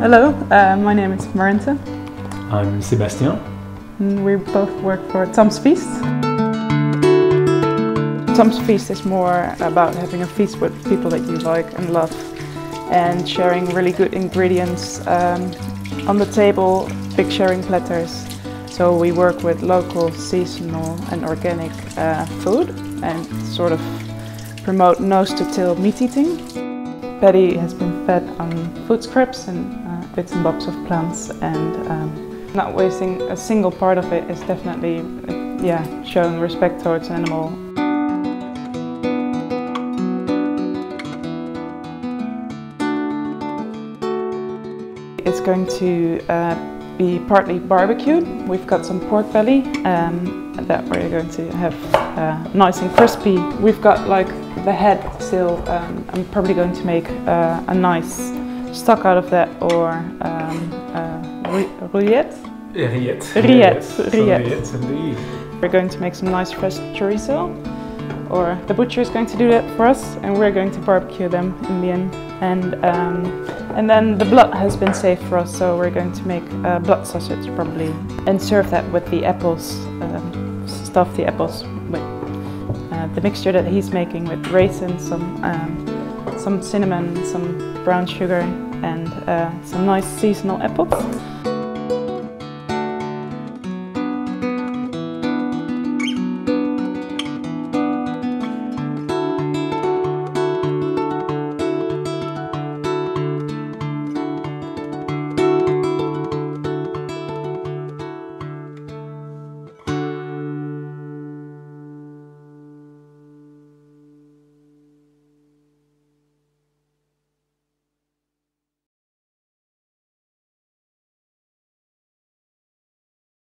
Hello, uh, my name is Marente. I'm Sebastien. And we both work for Tom's Feast. Tom's Feast is more about having a feast with people that you like and love and sharing really good ingredients um, on the table, big sharing platters. So we work with local, seasonal and organic uh, food and sort of promote nose to tail meat eating. Betty has been fed on food scraps and bits and bobs of plants and um, not wasting a single part of it is definitely yeah, showing respect towards an animal. It's going to uh, be partly barbecued. We've got some pork belly um, that we're going to have uh, nice and crispy. We've got like the head still. Um, I'm probably going to make uh, a nice stock out of that or um, uh, rillette. Riet. Riet. Riet. Riet. We're going to make some nice fresh chorizo or the butcher is going to do that for us and we're going to barbecue them in the end. And, um, and then the blood has been saved for us so we're going to make uh, blood sausage probably and serve that with the apples, um, stuff the apples with uh, the mixture that he's making with raisins, some, um, some cinnamon, some brown sugar and uh, some nice seasonal apples.